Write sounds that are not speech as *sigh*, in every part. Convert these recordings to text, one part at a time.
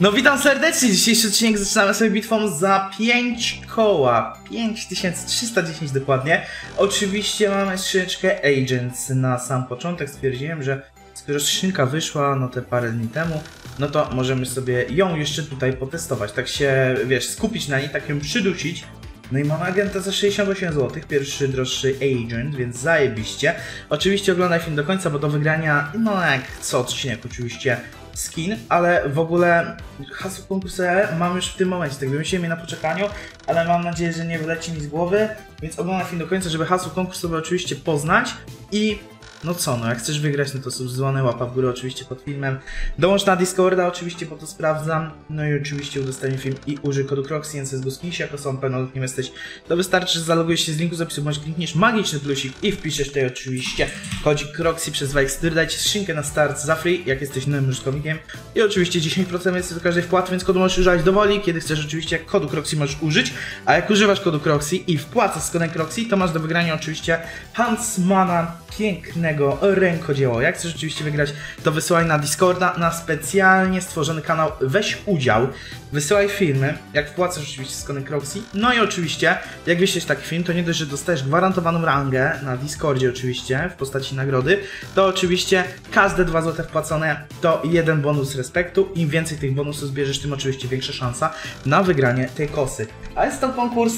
No witam serdecznie, dzisiejszy odcinek zaczynamy sobie bitwą za 5 koła, 5310 dokładnie. Oczywiście mamy skrzyneczkę Agents na sam początek, stwierdziłem, że skoro skrzynka wyszła no te parę dni temu, no to możemy sobie ją jeszcze tutaj potestować, tak się, wiesz, skupić na niej, tak ją przydusić. No i mamy agenta za 68 zł, pierwszy droższy agent, więc zajebiście. Oczywiście oglądaj film do końca, bo do wygrania, no jak co odcinek oczywiście, skin, ale w ogóle hasło konkursowe mam już w tym momencie, tak wymyśliłem je na poczekaniu, ale mam nadzieję, że nie wyleci mi z głowy, więc oglądaj film do końca, żeby hasło konkursowe oczywiście poznać i no co, no jak chcesz wygrać, no to subzwonę, łapa w górę oczywiście pod filmem. Dołącz na Discorda, oczywiście po to sprawdzam. No i oczywiście udostępnij film i użyj kodu CROXY, więc zgłosknij się jako są pełnoletnim jesteś. To wystarczy, że zalogujesz się z linku zapisu, bądź klikniesz magiczny plusik i wpiszesz tutaj oczywiście kodzik CROXY przez Wajkstyr. Dajcie skrzynkę na start za free, jak jesteś nowym użytkownikiem. I oczywiście 10% jest do każdej wpłaty, więc kodu możesz używać dowoli. Kiedy chcesz oczywiście kodu CROXY możesz użyć, a jak używasz kodu CROXY i wpłacasz z kodem CROXY, to masz do wygrania oczywiście Huntsmana pięknego rękodzieła. Jak chcesz oczywiście wygrać, to wysyłaj na Discorda, na specjalnie stworzony kanał Weź Udział. Wysyłaj filmy, jak wpłacasz oczywiście z Croxy. No i oczywiście, jak wyślesz taki film, to nie dość, że dostajesz gwarantowaną rangę na Discordzie oczywiście, w postaci nagrody, to oczywiście każde 2 zł wpłacone to jeden bonus respektu. Im więcej tych bonusów zbierzesz, tym oczywiście większa szansa na wygranie tej kosy. A jest to konkurs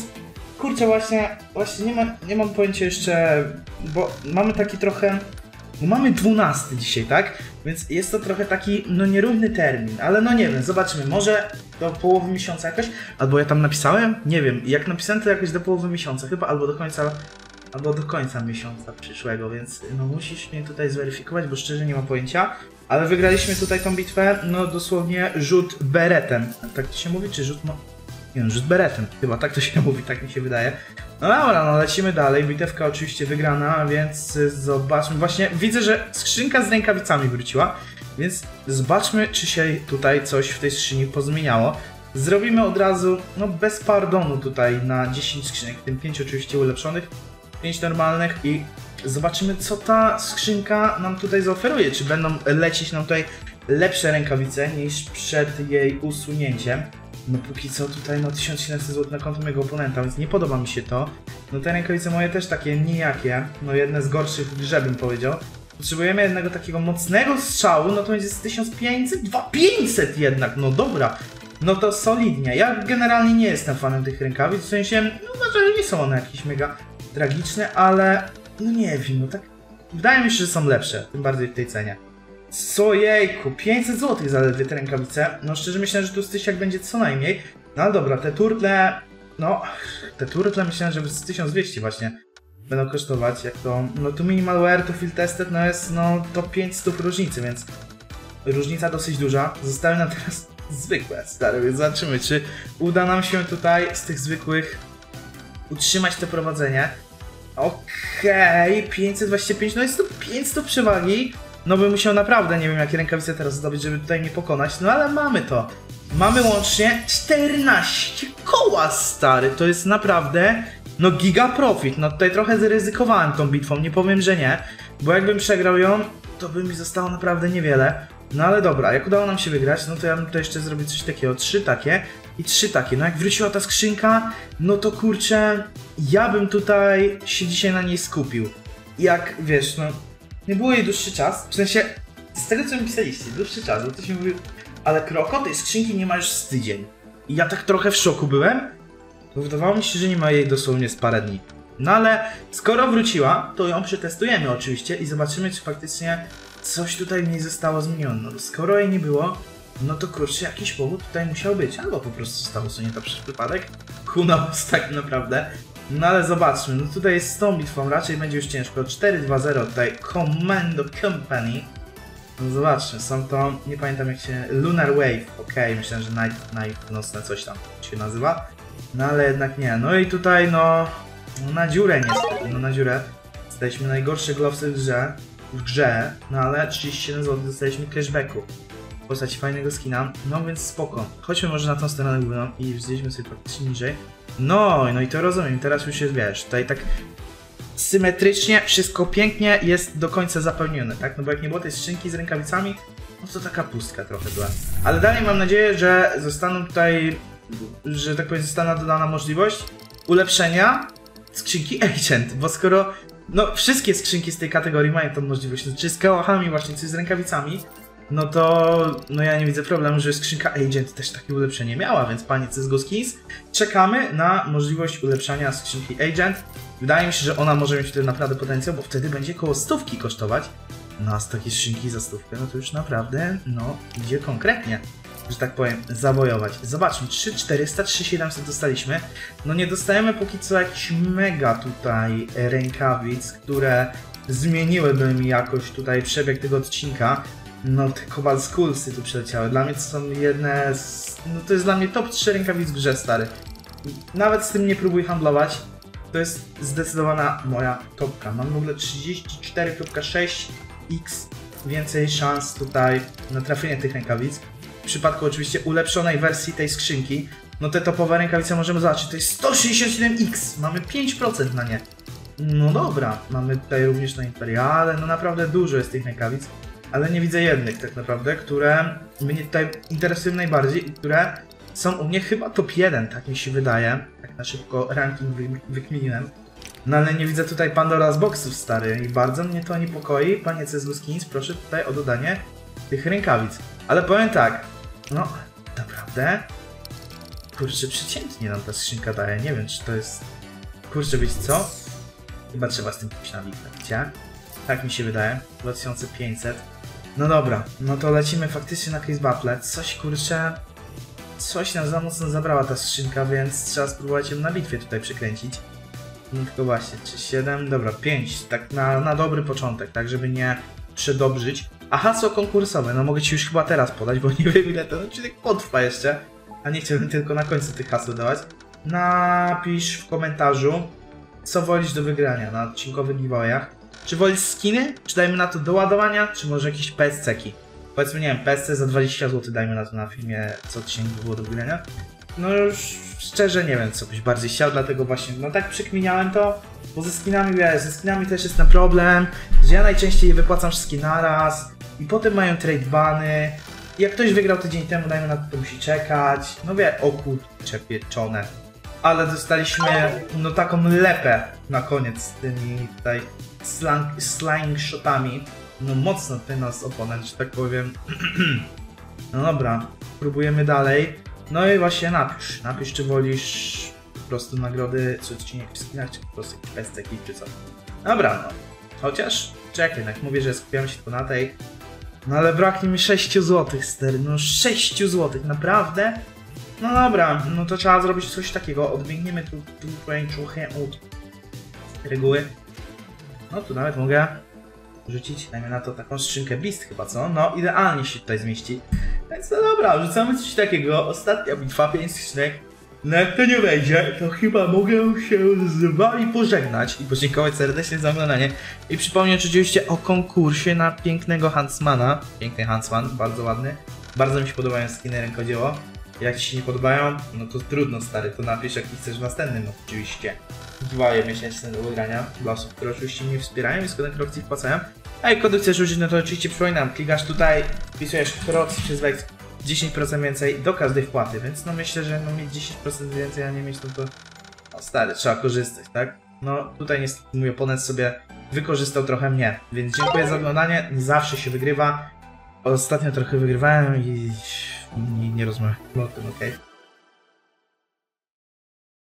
Kurczę, właśnie, właśnie nie, ma, nie mam pojęcia jeszcze, bo mamy taki trochę. No mamy 12 dzisiaj, tak? Więc jest to trochę taki, no nierówny termin, ale no nie wiem, zobaczymy, może do połowy miesiąca jakoś, albo ja tam napisałem, nie wiem, jak napisałem to jakoś do połowy miesiąca chyba, albo do końca, albo do końca miesiąca przyszłego, więc no musisz mnie tutaj zweryfikować, bo szczerze nie mam pojęcia, ale wygraliśmy tutaj tą bitwę, no dosłownie rzut beretem, tak to się mówi, czy rzut, no rzut beretem. Chyba tak to się *laughs* mówi, tak mi się wydaje. No dobra, no lecimy dalej. Bitewka oczywiście wygrana, więc zobaczmy. Właśnie widzę, że skrzynka z rękawicami wróciła, więc zobaczmy, czy się tutaj coś w tej skrzyni pozmieniało. Zrobimy od razu, no bez pardonu tutaj na 10 skrzynek, w tym 5 oczywiście ulepszonych, 5 normalnych i zobaczymy, co ta skrzynka nam tutaj zaoferuje. Czy będą lecieć nam tutaj lepsze rękawice niż przed jej usunięciem. No póki co tutaj no 1700 zł na konto mojego oponenta, więc nie podoba mi się to. No te rękawice moje też takie nijakie, no jedne z gorszych w grze bym powiedział. Potrzebujemy jednego takiego mocnego strzału, no to będzie z 1500, 2500 jednak, no dobra. No to solidnie. Ja generalnie nie jestem fanem tych rękawic, w sensie, no uważam, że nie są one jakieś mega tragiczne, ale no nie wiem, no tak wydaje mi się, że są lepsze, tym bardziej w tej cenie. Co jejku, 500 zł zaledwie te rękawice. No szczerze myślę, że tu stysiak będzie co najmniej. No dobra, te turtle, no, te turtle myślałem, że z 1200 właśnie będą kosztować, jak to, no tu minimal wear, to field tested, no jest, no to 500 różnicy, więc różnica dosyć duża. Zostały nam teraz *laughs* zwykłe, stare, więc zobaczymy, czy uda nam się tutaj z tych zwykłych utrzymać to prowadzenie. Okej, okay, 525, no jest to 500 przewagi no bym musiał naprawdę, nie wiem jakie rękawice teraz zdobyć, żeby tutaj mnie pokonać, no ale mamy to. Mamy łącznie 14 koła, stary, to jest naprawdę, no giga profit, no tutaj trochę zaryzykowałem tą bitwą, nie powiem, że nie, bo jakbym przegrał ją, to by mi zostało naprawdę niewiele. No ale dobra, jak udało nam się wygrać, no to ja bym to jeszcze zrobił coś takiego, trzy takie i trzy takie. No jak wróciła ta skrzynka, no to kurczę, ja bym tutaj się dzisiaj na niej skupił. Jak, wiesz, no nie było jej dłuższy czas, w sensie, z tego co mi pisaliście, dłuższy czas, bo ktoś mi mówił, ale Kroko tej skrzynki nie ma już z tydzień. I ja tak trochę w szoku byłem, bo wydawało mi się, że nie ma jej dosłownie z parę dni. No ale skoro wróciła, to ją przetestujemy oczywiście i zobaczymy, czy faktycznie coś tutaj w niej zostało zmienione. No, skoro jej nie było, no to kurczę, jakiś powód tutaj musiał być. Albo po prostu zostało usunięte przez przypadek. Who knows tak naprawdę. No ale zobaczmy, no tutaj jest z tą bitwą, raczej będzie już ciężko. 4-2-0 tutaj Commando Company. No zobaczmy, są to, nie pamiętam jak się, Lunar Wave, ok, myślałem, że Night, Night, nocne coś tam się nazywa. No ale jednak nie, no i tutaj no, no na dziurę niestety, no na dziurę. Dostaliśmy najgorsze glowsy w grze, w grze, no ale 37 zł dostaliśmy cashbacku w postaci fajnego skina, no więc spoko. Chodźmy może na tą stronę główną i wzięliśmy sobie faktycznie niżej. No, no i to rozumiem, teraz już jest, wiesz, tutaj tak symetrycznie, wszystko pięknie jest do końca zapełnione, tak? No bo jak nie było tej skrzynki z rękawicami, no to taka pustka trochę była. Ale dalej mam nadzieję, że zostaną tutaj, że tak powiem, zostanie dodana możliwość ulepszenia skrzynki *laughs* Agent, bo skoro no wszystkie skrzynki z tej kategorii mają tą możliwość, czy z kałachami właśnie, czy z rękawicami, no to no ja nie widzę problemu, że skrzynka Agent też takie ulepszenie miała, więc panie CSGO Skins, czekamy na możliwość ulepszania skrzynki Agent. Wydaje mi się, że ona może mieć tutaj naprawdę potencjał, bo wtedy będzie koło stówki kosztować. No a z takiej skrzynki za stówkę, no to już naprawdę, no, idzie konkretnie, że tak powiem, zabojować. Zobaczmy, 3400, 3700 dostaliśmy. No nie dostajemy póki co jakichś mega tutaj rękawic, które zmieniłyby mi jakoś tutaj przebieg tego odcinka. No te Cobalt Skullsy tu przeleciały. Dla mnie to są jedne z... No to jest dla mnie top 3 rękawic w grze, stary. Nawet z tym nie próbuj handlować. To jest zdecydowana moja topka. Mam w ogóle 34.6 x więcej szans tutaj na trafienie tych rękawic. W przypadku oczywiście ulepszonej wersji tej skrzynki, no te topowe rękawice możemy zobaczyć, to jest 167x, mamy 5% na nie. No dobra, mamy tutaj również na Imperiale, no naprawdę dużo jest tych rękawic, ale nie widzę jednych tak naprawdę, które mnie tutaj interesują najbardziej i które są u mnie chyba top 1, tak mi się wydaje. Tak na szybko ranking wy wykminiłem. No ale nie widzę tutaj Pandora z boxów, stary, i bardzo mnie to niepokoi. Panie CSGO Skins, proszę tutaj o dodanie tych rękawic. Ale powiem tak, no, naprawdę, kurczę, przeciętnie nam ta skrzynka daje. Nie wiem, czy to jest, kurczę, wiecie co? Chyba trzeba z tym pójść na bitwę? Tak mi się wydaje, 2500. No dobra, no to lecimy faktycznie na Case Battle. Coś, kurczę, coś nam za mocno zabrała ta skrzynka, więc trzeba spróbować ją na bitwie tutaj przykręcić. No tylko właśnie, 3, 7, dobra, 5, tak na, na dobry początek, tak żeby nie przedobrzyć. A hasło konkursowe, no mogę Ci już chyba teraz podać, bo *laughs* nie wiem ile ten odcinek potrwa jeszcze, a nie chciałbym tylko na końcu tych haseł dawać. Napisz w komentarzu, co wolisz do wygrania na odcinkowych giveawayach. Czy wolisz skiny, czy dajmy na to do ładowania, czy może jakieś PSC-ki? Powiedzmy, nie wiem, PSC za 20 zł dajmy na to na filmie, co odcinek było do wygrania. No już szczerze nie wiem, co byś bardziej chciał, dlatego właśnie, no tak przykminiałem to, bo ze skinami, wiesz, ze skinami też jest ten problem, że ja najczęściej wypłacam wszystkie naraz i potem mają trade bany. Jak ktoś wygrał tydzień temu, dajmy na to, to musi czekać. No wie, o kurcze pieczone. Ale dostaliśmy, no taką lepę na koniec z tymi tutaj slang, slang shotami. No mocno ty nas oponent, że tak powiem. *clears throat* no dobra, próbujemy dalej. No i właśnie napisz, napisz czy wolisz po prostu nagrody, czy odcinek w skinach, czy po prostu jakieś pesteki, czy co. Dobra, no. Chociaż, czekaj, jak mówię, że skupiamy się tylko na tej. No ale braknie mi 6 zł, stary, no 6 zł, naprawdę? No dobra, no to trzeba zrobić coś takiego, odbiegniemy tu, tu trochę od reguły. No tu nawet mogę rzucić, dajmy na to taką skrzynkę Beast chyba, co? No, idealnie się tutaj zmieści. Więc no dobra, rzucamy coś takiego. Ostatnia bitwa, 5 skrzynek. No jak to nie wejdzie, to chyba mogę się z wami pożegnać i podziękować serdecznie za oglądanie. I przypomnieć oczywiście o konkursie na pięknego Huntsmana. Piękny Huntsman, bardzo ładny. Bardzo mi się podobają skiny rękodzieło. Jak ci się nie podobają, no to trudno stary, to napisz jaki chcesz w następnym oczywiście. Giveaway miesięczne do wygrania dla osób, które oczywiście mnie wspierają i z kodem Kroxy wpłacają. A jak kody chcesz użyć, no to oczywiście przypominam, klikasz tutaj, wpisujesz Kroxy przez Wex 10% więcej do każdej wpłaty, więc no myślę, że no mieć 10% więcej, a nie mieć no to... No stary, trzeba korzystać, tak? No tutaj niestety mój oponent sobie wykorzystał trochę mnie, więc dziękuję za oglądanie, nie zawsze się wygrywa. Ostatnio trochę wygrywałem i nie, nie rozmawiam o tym, okej? Okay?